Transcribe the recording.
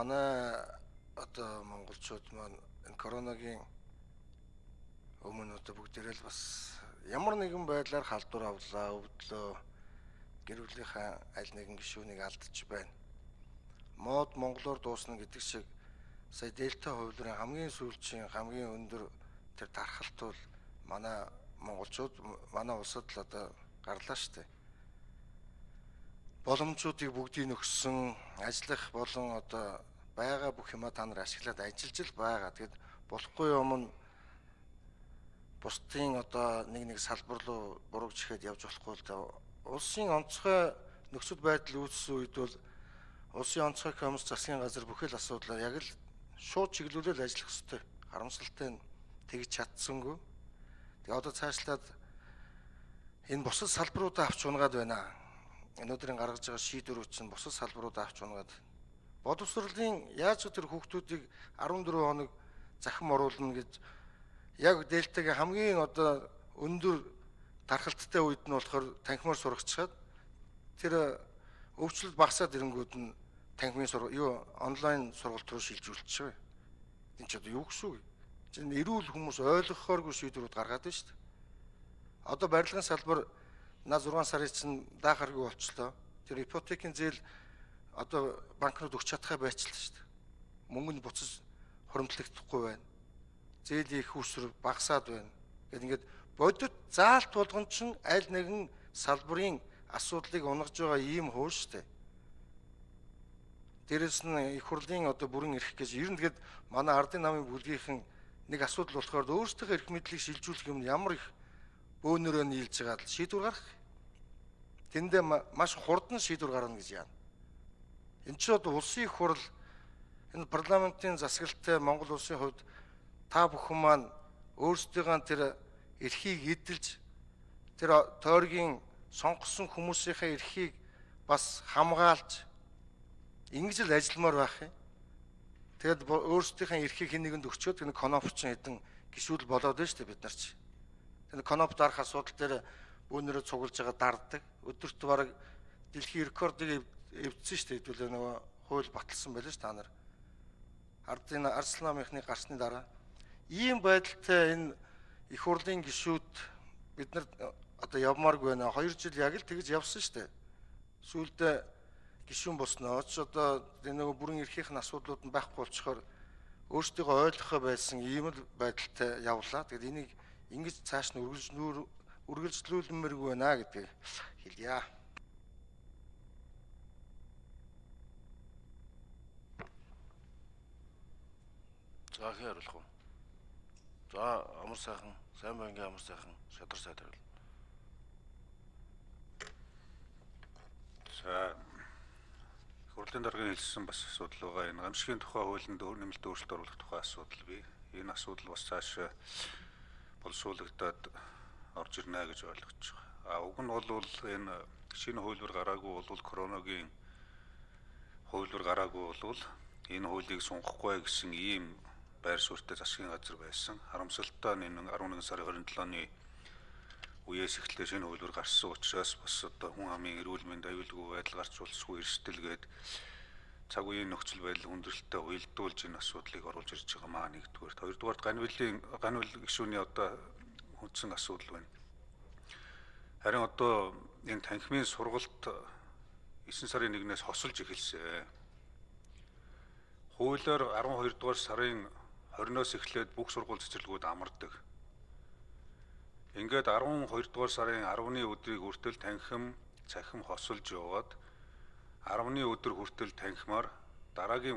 манай одоо монголчууд маань энэ коронагийн өмнө одоо бүгдээрээ л бас ямар нэгэн байдлаар халдвар авлаа, өвдлөө гэр бүлийнхаа аль нэгэн гишүүнийг алдчих байна. Мод монголоор дуусна гэдэг шиг сая дельта хувилбарын хамгийн сүүлчийн хамгийн өндөр тэр дархалт бол манай монголчууд манай улсад л одоо гарлаа штэ. Боломжуудыг бүгдийг нөхсөн ажиллах болон одоо байгаа бүх юма та нар ашиглаад ажиллаж л байгаа. Тэгэд болохгүй юм нь бусдын одоо нэг нэг салбар руу буруугчихэд явж болохгүй л да. Улсын онцгой нөхцөл байдал үүссэн үед бол улсын онцгой комисс засгийн газар бүхэл асуудлаар яг л шууд чиглүүлэл ажиллах ёстой. Харамсалтай нь тэгж чадсангүй. Тэгээ одоо цаашлаад энэ бусад салбаруудаа авч унгаад байна. Өнөөдрийн гаргаж байгаа шийдвэрүүд чинь бусад салбаруудаа авч унгаад боловсролын яаж тэр хүүхдүүдийг 14 хоног захим оруулна гэж яг дельтагийн хамгийн одоо өндөр тархалттай үед нь болохоор танхимаар сурагчаад тэр өвчлөлт багасаад ирэнгүүд нь танхимын сургал юу онлайн сургалт руу шилжүүлчих вэ. Энд ч одоо юу гэсэн үг. Чинь эрүүл хүмүүс ойлгохооргүй шийдвэрүүд гаргаад байна шүү дээ. Одоо барилгын салбар на 6 сарын чинь даахаргүй болчлоо. Тэр ипотекийн зээл одоо банкнууд өгч чадхаа байцлаа шүү дээ. Мөнгө нь буцаж хуримтлагдахгүй байна зээлийн их уср багасаад байна. Гэт ингээд бодит заалт болгон чинь аль нэгэн салбарын асуудлыг унгаж байгаа ийм хуу штэ. Дээрэс нь их хурлын одоо бүрэн эрх гэж ер нь тэгэд манай ардын намын бүлгийнхэн нэг асуудал болохоор өөрсдийнхөө эрх мэдлийг шилжүүлэх юм ямар их бөөнөрөө нийлж байгаа л шийдвэр гарах. Тэндээ маш хурдан шийдвэр гарна гэж яана. Энд чинь одоо улсын их хурл энэ парламентын засаглалтай Монгол улсын хувьд та бүхэн маань өөрсдийнхөө тэр эрхийг эдэлж тэр тойргийн сонгосон хүмүүсийнхээ эрхийг бас хамгаалж ингэж л ажилламаар байх юм. Тэгэд өөрсдийнхээ эрхийг хэн нэгэнд өгчөөд нэг конопчин хэдэн гişүүл болоод байна шүү дээ бид нар чи. Тэр коноп дарах асуудал дээр бүүнөрөө цуглаж байгаа дарддаг. Өдөрт бараг дэлхийн рекордыг эвдсэн шүү дээ. Хэдүүлээ нөгөө хууль баталсан байлаа ш та нар. Ардын Арслан намынхны гарсны дараа ийм байдалтай энэ их хурлын гишүүд бид нар одоо явмааргүй байна. 2 жил яг л тэгж явсан шүү дээ. Сүүлдээ гишүүн босноо ч одоо нөгөө бүрэн эрхийнх нь асуудлууд нь байхгүй болчихоор өөрсдийгөө ойлгохоо байсан ийм л байдалтай явлаа. Тэгэд энийг ингэж цааш нь үргэлж үргэлжлүүлмээргүй байна гэдгийг хэлье. За хэр хариулах вэ? За амар сайхан, сайн байнгийн амар сайхан шадар сайд хариул. За хурлын даргын хэлсэн бас асуудал байгаа. Энэ гамшигын тухай хуулинд өөр нэмэлт өөрчлөлт оруулах тухай асуудал бий. Энэ асуудал бас цааш боловсруулагдаад орж ирнэ гэж ойлгож байгаа. А уг нь бол энэ шинэ хуулбар гараагүй бол коронагийн хуулбар гараагүй бол энэ хуулийг сунгахгүй гэсэн ийм байр суурьтай засгийн газар байсан. Харамсалтай энэ 11 сарын 27-ны үеэс эхлээ шинэ хуулбар гарсан учраас бас одоо хүн амын эрүүл мэнд аюулгүй байдал гарч болсгүй эрсдэлгээд цаг үеийн нөхцөл байдал хүндрэлтэй уялдуулж энэ асуудлыг оруулж ирж байгаа маа нэгдүгээр. Хоёрдугаарт ганвилийн ганвил гишүүний одоо хүндсэн асуудал байна. Харин одоо энэ танхимын сургалт 9 сарын 1-ээс хосолж эхэлсэн. Хуулиар 12 дугаар сарын 20-оос эхлээд бүх сургууль цэцэрлэгүүд амардаг. Ингээд 12 дугаар сарын 10-ны өдрийг хүртэл танхим цахим хосолж яваад 10-ны өдөр хүртэл танхимаар дараагийн